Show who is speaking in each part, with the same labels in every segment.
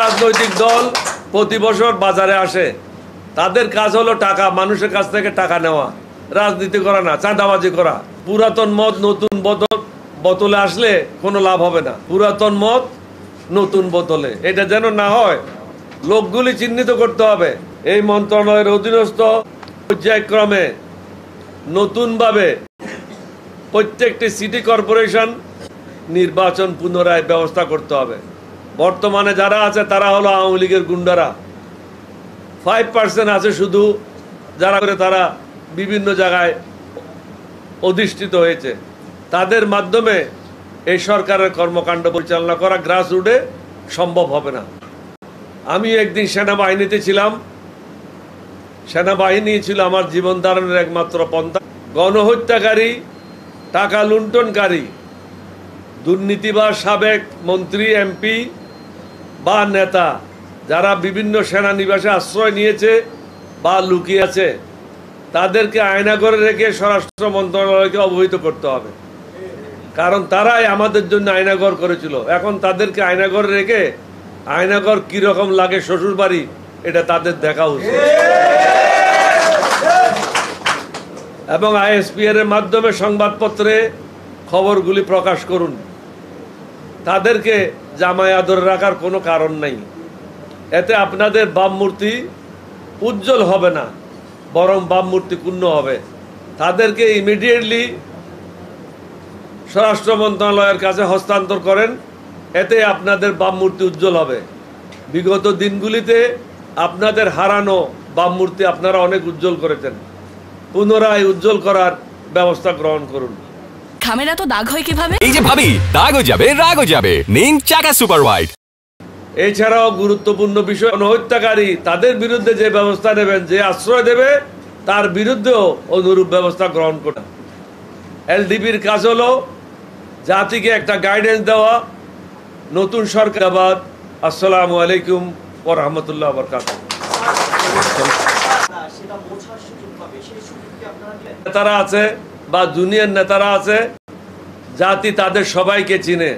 Speaker 1: রাজনৈতিক দল প্রতি বছর বাজারে আসে। তাদের কাজ হলো টাকা, মানুষের কাছ থেকে টাকা নেওয়া, রাজনীতি করা না, চাঁদাবাজি করা। পুরাতন মদ, নতুন বোতল বোতলে আসলে কোনো লাভ হবে না। পুরাতন মদ, নতুন বোতলে এটা যেন না হয়, লোকগুলি চিহ্নিত করতে হবে। এই মন্ত্রণালয়ের অধীনস্থ পর্যায়ক্রমে নতুনভাবে প্রত্যেকটি সিটি কর্পোরেশন নির্বাচন পুনরায় ব্যবস্থা করতে হবে। বর্তমানে যারা আছে, তারা হলো আওয়ামী লীগের গুন্ডারা। ফাইভ পার্সেন্ট আছে শুধু, যারা করে তারা বিভিন্ন জায়গায় অধিষ্ঠিত হয়েছে। তাদের মাধ্যমে এই সরকারের কর্মকাণ্ড পরিচালনা করা গ্রাসরুটে সম্ভব হবে না। আমি একদিন সেনাবাহিনীতে ছিলাম। সেনাবাহিনী ছিল আমার জীবন ধারণের একমাত্র পন্থা। গণহত্যাকারী, টাকা লুণ্ঠনকারী, দুর্নীতিবাজ সাবেক মন্ত্রী, এমপি বা নেতা যারা বিভিন্ন সেনানিবাসে আশ্রয় নিয়েছে বা লুকিয়ে আছে, তাদেরকে আয়না করে রেখে স্বরাষ্ট্র মন্ত্রণালয়কে অবহিত করতে হবে। কারণ তারাই আমাদের জন্য আয়নাগর করেছিল। এখন তাদেরকে আয়নাগর রেখে আয়নাগর কীরকম লাগে শ্বশুর বাড়ি এটা তাদের দেখা উচিত। এবং আইএসপিআর এর মাধ্যমে সংবাদপত্রে খবরগুলি প্রকাশ করুন। তাদেরকে জামায় আদরে রাখার কোনো কারণ নাই। এতে আপনাদের বাম মূর্তি উজ্জ্বল হবে না, বরং বাম মূর্তি পূর্ণ হবে। তাদেরকে ইমিডিয়েটলি স্বরাষ্ট্র মন্ত্রণালয়ের কাছে হস্তান্তর করেন, এতে আপনাদের বাম মূর্তি উজ্জ্বল হবে। বিগত দিনগুলিতে আপনাদের হারানো বাম মূর্তি আপনারা অনেক উজ্জ্বল করেছেন। পুনরায় উজ্জ্বল করার ব্যবস্থা গ্রহণ করুন।
Speaker 2: খামের এত দাগ হয় কীভাবে?
Speaker 3: এই যে ভাবি দাগও যাবে রাগও যাবে। নিন চাকা সুপার হোয়াইট
Speaker 1: এছাড়াও গুরুত্বপূর্ণ বিষয় হত্যাকারী তাদের বিরুদ্ধে যে ব্যবস্থা নেবেন যে আশ্রয় দেবে তার বিরুদ্ধেও অনুরূপ ব্যবস্থা গ্রহণ করা এলডিবির কাজ হলো জাতিকে একটা গাইডেন্স দেওয়া। নতুন সরকার আবাদ। আসসালামু আলাইকুম ও রহমতুল্লাহ বরকাত নেতারা আছে। বা জুনিয়র নেতারা আছে, জাতি তাদের সবাইকে চিনে।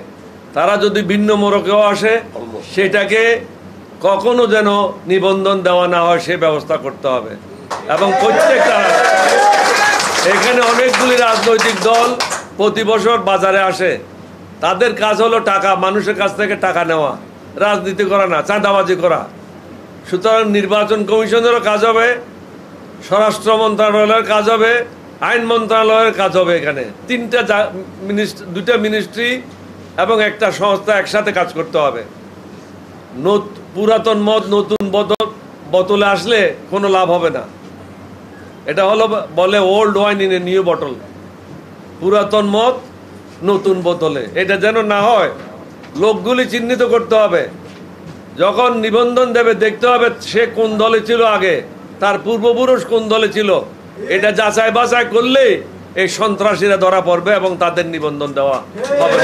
Speaker 1: তারা যদি ভিন্ন মোড়কেও আসে, সেটাকে কখনো যেন নিবন্ধন দেওয়া না হয়, সে ব্যবস্থা করতে হবে। এবং প্রত্যেকটা এখানে অনেকগুলি রাজনৈতিক দল প্রতি বছর বাজারে আসে। তাদের কাজ হলো টাকা, মানুষের কাছ থেকে টাকা নেওয়া, রাজনীতি করা না, চাঁদাবাজি করা। সুতরাং নির্বাচন কমিশনেরও কাজ হবে, স্বরাষ্ট্র মন্ত্রণালয়ের কাজ হবে আইন মন্ত্রণালয়ের কাজ হবে এখানে। তিনটা দুইটা মিনিস্ট্রি এবং একটা সংস্থা একসাথে কাজ করতে হবে। পুরাতন মদ, নতুন বোতল বোতলে আসলে কোনো লাভ হবে না। এটা হলো বলে old wine in a new bottle. পুরাতন মত নতুন বোতলে। এটা যেন না হয়, লোকগুলি চিহ্নিত করতে হবে। যখন নিবন্ধন দেবে, দেখতে হবে সে কোন দলে ছিল আগে, তার পূর্বপুরুষ কোন দলে ছিল। এটা যাচাই বাছাই করলে এই সন্ত্রাসীরা ধরা পড়বে এবং তাদের নিবন্ধন দেওয়া হবে।